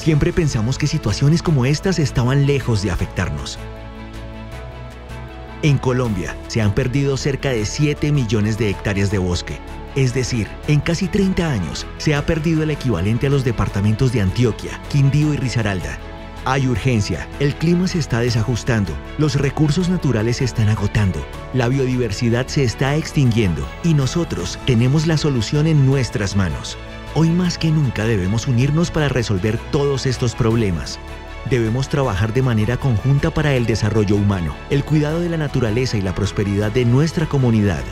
Siempre pensamos que situaciones como estas estaban lejos de afectarnos. En Colombia se han perdido cerca de 7 millones de hectáreas de bosque. Es decir, en casi 30 años se ha perdido el equivalente a los departamentos de Antioquia, Quindío y Risaralda. Hay urgencia, el clima se está desajustando, los recursos naturales se están agotando, la biodiversidad se está extinguiendo y nosotros tenemos la solución en nuestras manos. Hoy más que nunca debemos unirnos para resolver todos estos problemas. Debemos trabajar de manera conjunta para el desarrollo humano, el cuidado de la naturaleza y la prosperidad de nuestra comunidad.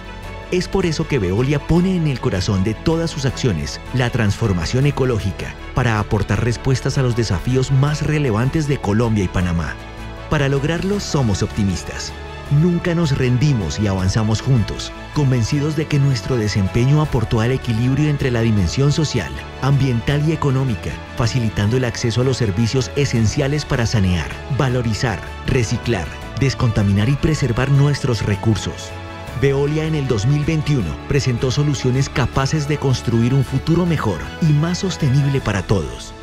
Es por eso que Veolia pone en el corazón de todas sus acciones la transformación ecológica para aportar respuestas a los desafíos más relevantes de Colombia y Panamá. Para lograrlo somos optimistas. Nunca nos rendimos y avanzamos juntos, convencidos de que nuestro desempeño aportó al equilibrio entre la dimensión social, ambiental y económica, facilitando el acceso a los servicios esenciales para sanear, valorizar, reciclar, descontaminar y preservar nuestros recursos. Veolia en el 2021 presentó soluciones capaces de construir un futuro mejor y más sostenible para todos.